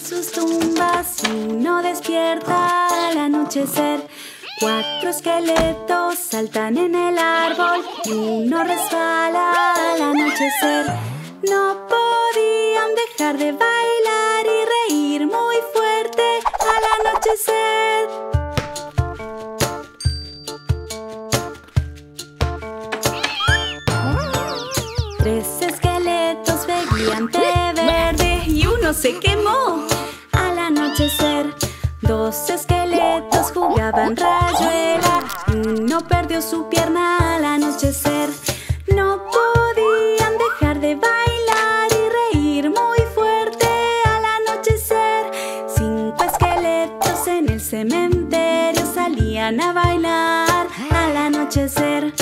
sus tumbas uno despierta al anochecer. Cuatro esqueletos saltan en el árbol y uno resbala al anochecer. No podían dejar de bailar y reír muy fuerte al anochecer. Tres esqueletos bebían té verde y uno se quemó anochecer. Dos esqueletos jugaban rayuela uno perdió su pierna al anochecer. No podían dejar de bailar y reír muy fuerte al anochecer. Cinco esqueletos en el cementerio salían a bailar al anochecer.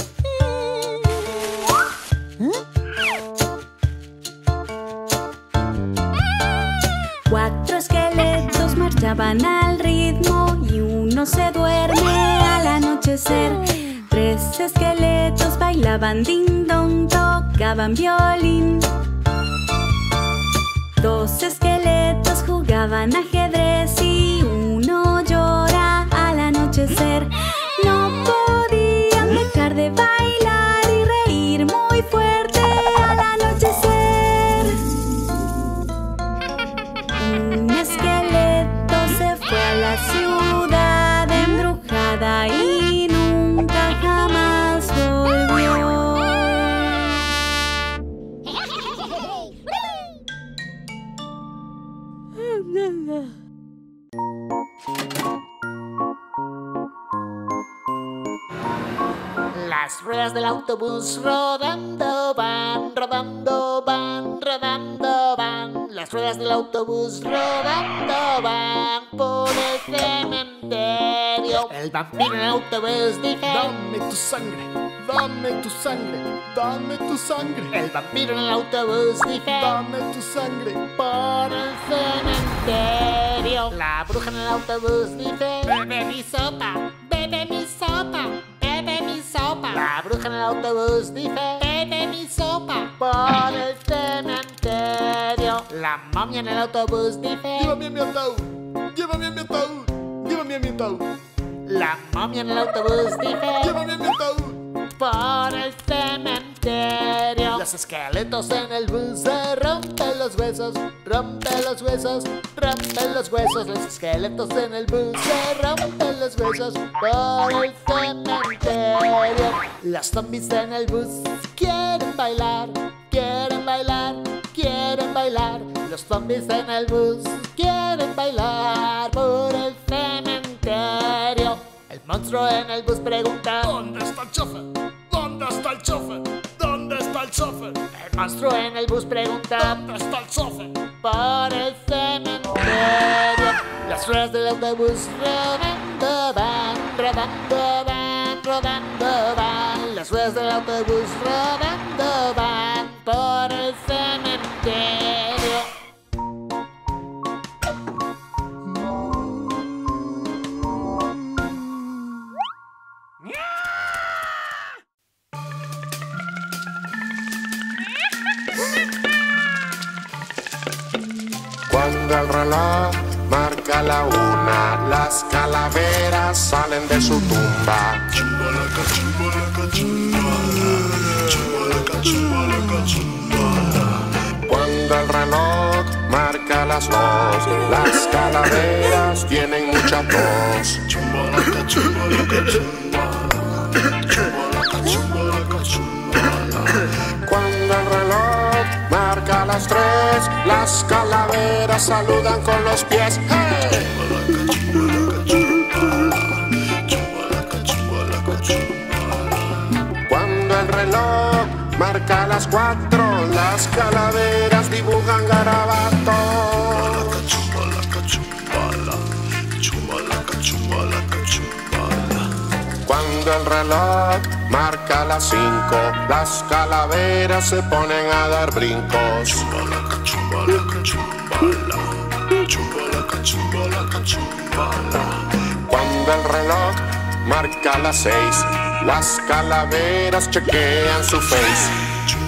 Cuatro esqueletos marchaban al ritmo y uno se duerme al anochecer. Tres esqueletos bailaban ding dong, tocaban violín. Dos esqueletos jugaban ajedrez y uno llora al anochecer. Ciudad embrujada y nunca jamás volvió. Las ruedas del autobús rodando van, rodando van, rodando del autobús rodando van por el cementerio. El vampiro en el autobús dice: Dame tu sangre, dame tu sangre, dame tu sangre. El vampiro en el autobús dice: Dame tu sangre. por el cementerio. La bruja en el autobús dice: Bebe mi sopa, bebe mi sopa, bebe mi sopa. La bruja en el autobús dice: Bebe mi sopa por el cementerio. La momia en el autobús dice: Llévame mi ataúd, llévame mi ataúd, llévame mi ataúd, La momia en el autobús dice: llévame mi ataúd. por el cementerio. Los esqueletos en el bus se rompen los huesos, rompen los huesos, rompen los huesos. Los esqueletos en el bus se rompen los huesos por el cementerio. Los zombies en el bus quieren bailar, quieren bailar, quieren bailar. Los zombies en el bus quieren bailar por el cementerio. El monstruo en el bus pregunta ¿Dónde está el chofer? ¿Dónde está el chofer? ¿Dónde está el chofer? El monstruo en el bus pregunta ¿Dónde está el chofer? por el cementerio. Las ruedas del autobús rodando van, rodando van, rodando van. Las ruedas del autobús rodando van por el cementerio. Cuando el reloj marca la una, las calaveras salen de su tumba. Cuando el reloj marca las dos, las calaveras tienen mucha tos. Cuando el reloj marca las tres, las calaveras saludan con los pies. ¡Hey! Marca las cuatro, las calaveras dibujan garabatos. Cuando el reloj marca las cinco, las calaveras se ponen a dar brincos. Cuando el reloj marca las seis, las calaveras chequean su face.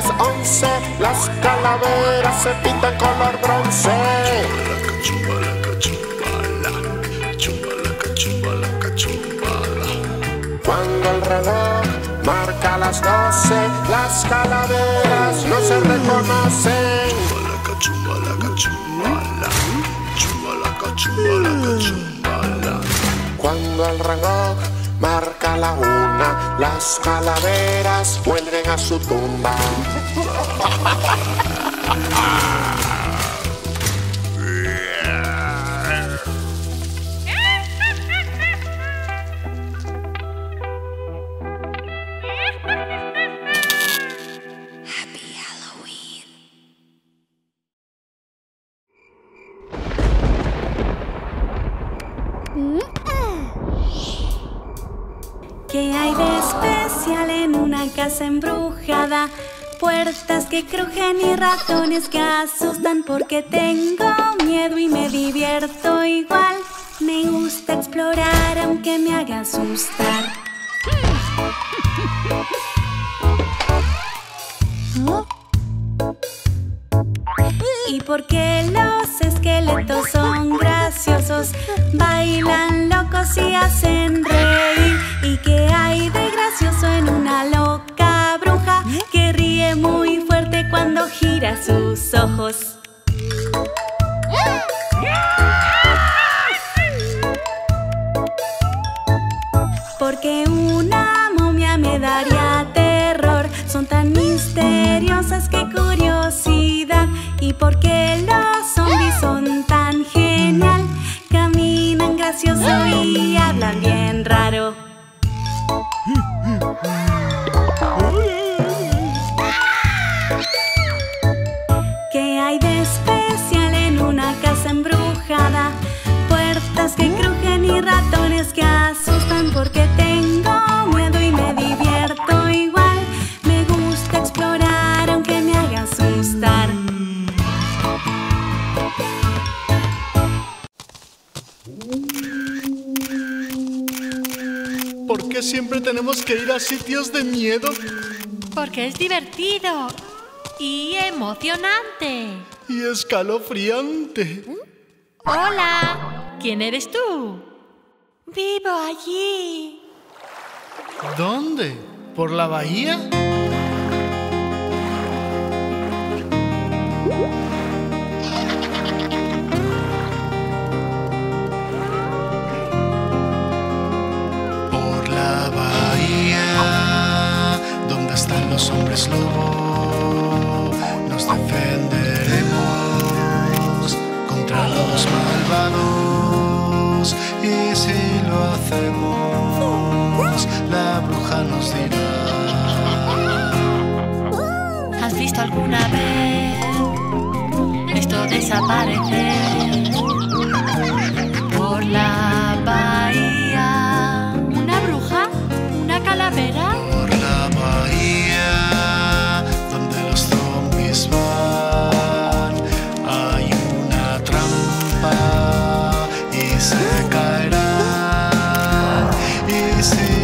las once, las calaveras se pintan color bronce. Cuando el reloj marca las doce, las calaveras no se reconocen. Cuando el reloj marca la una, las calaveras vuelven a su tumba. ¿Qué en una casa embrujada? Puertas que crujen y ratones que asustan porque tengo miedo y me divierto igual. Me gusta explorar aunque me haga asustar. Y porque los esqueletos son graciosos, bailan locos y hacen reír. Gira sus ojos? Porque una momia me daría terror. Son tan misteriosas que curiosidad. Y porque los zombies son tan genial. Caminan gracioso y hablan bien raro. A sitios de miedo? Porque es divertido y emocionante. Y escalofriante. Hola, ¿quién eres tú? Vivo allí. ¿Dónde? ¿Por la bahía? Los hombres lobo, nos defenderemos contra los malvados. Y si lo hacemos, la bruja nos dirá. ¿Has visto alguna vez esto desaparecer por la Y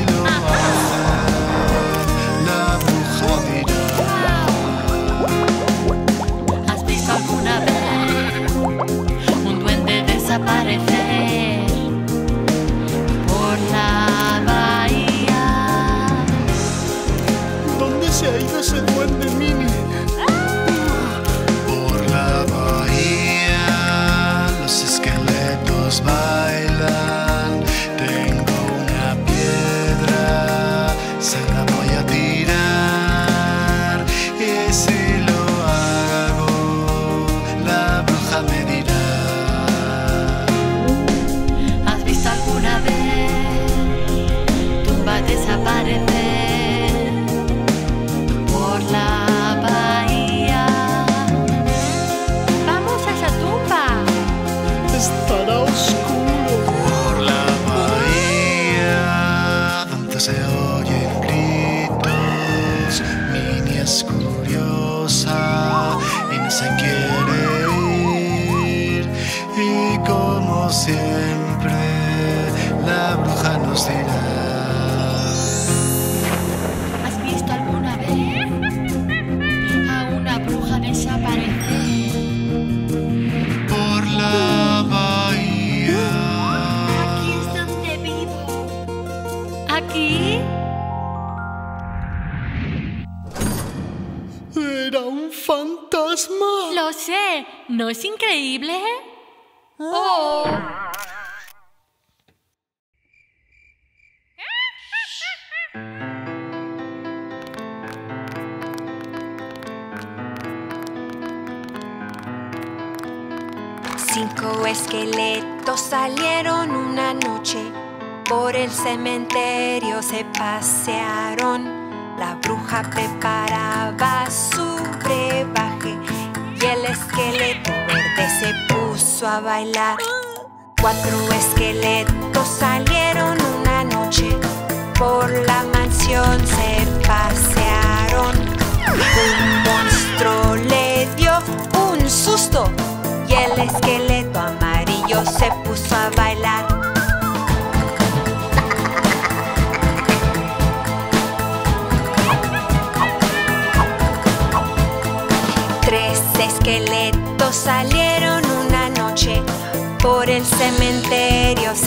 como siempre, la bruja nos dirá. ¿Has visto alguna vez a una bruja desaparecer? Por la bahía. Aquí es donde vivo. ¿Aquí? Era un fantasma. Lo sé. ¿No es increíble? Cinco esqueletos salieron una noche, por el cementerio se pasearon. La bruja preparaba su brebaje y el esqueleto a bailar. Cuatro esqueletos salieron una noche, por la mansión se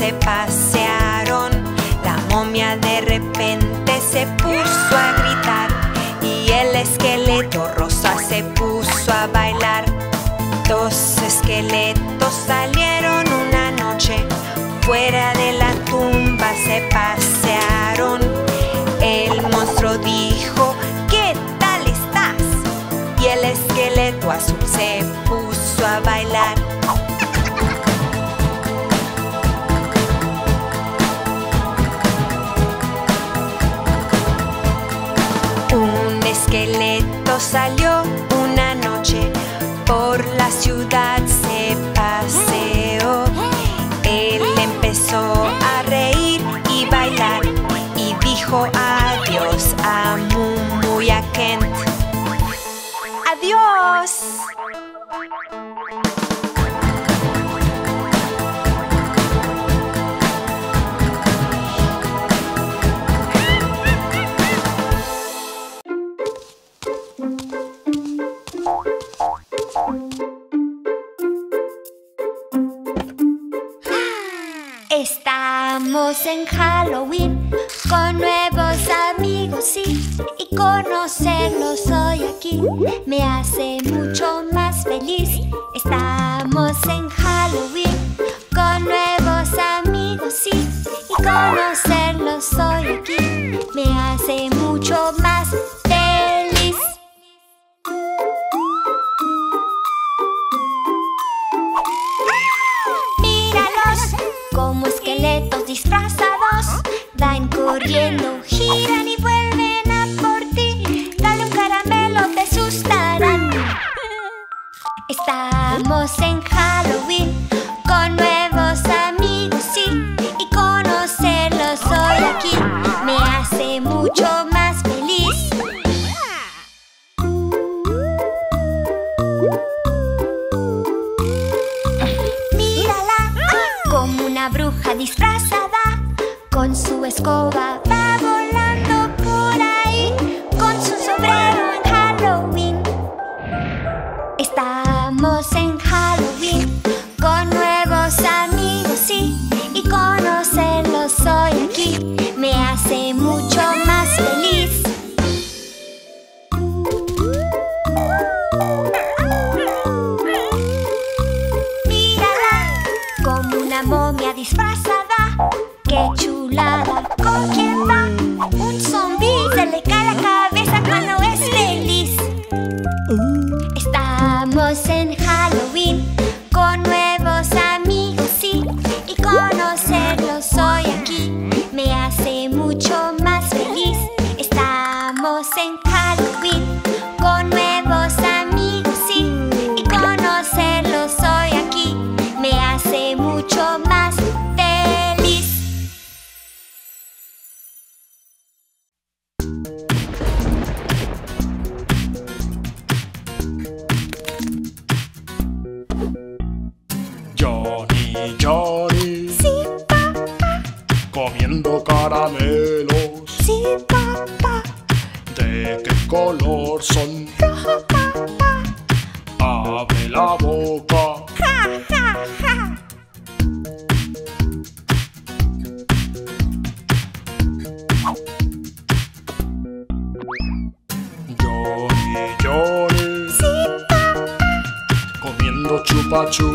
se pasearon. La momia de repente se puso a gritar y el esqueleto rosa se puso a bailar. Dos esqueletos salieron una noche, fuera de la tumba se pasearon. El monstruo dijo, ¿qué tal estás? Y el esqueleto azul se puso a bailar. Esqueleto salió una noche, por la ciudad Estamos en Halloween con nuevos amigos, sí, y conocerlos hoy aquí me hace mucho más feliz. Estamos en Halloween con nuevos amigos, sí, y conocerlos hoy aquí me giran y vuelven a por ti. Dale un caramelo, te asustarán. Estamos en color son? Abre la boca. Ja, ja, ja. Llore, llore. Sí, papá. Comiendo chupa chupa.